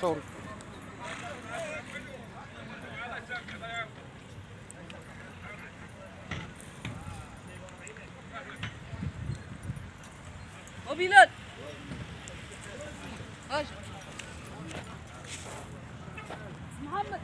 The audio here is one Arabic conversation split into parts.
صور أو بلال هاج محمد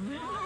Mm-hmm.